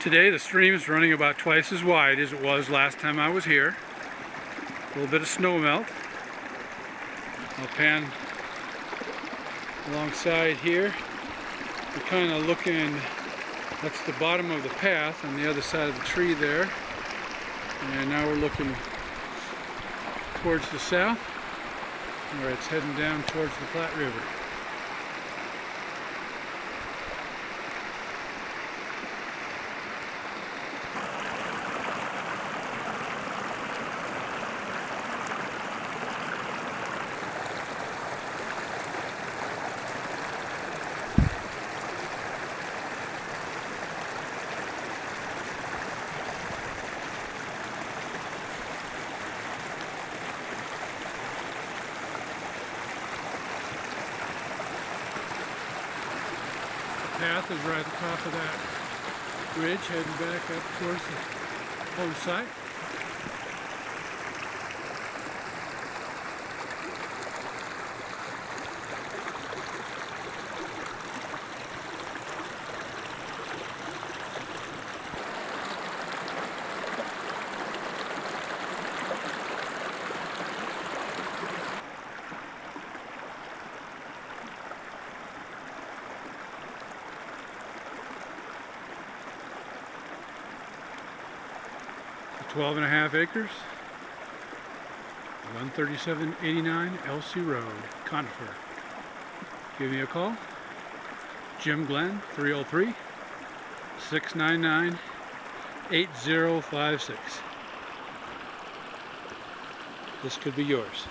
Today the stream is running about twice as wide as it was last time I was here. A little bit of snow melt. I'll pan alongside here. We're kind of looking, that's the bottom of the path on the other side of the tree there. And now we're looking towards the south, where it's heading down towards the Platte River. Path is right at the top of that ridge heading back up towards the home site. 12 and a half acres. 13789 Elsie Road, Conifer. Give me a call. Jim Glenn, 303 699 8056. This could be yours.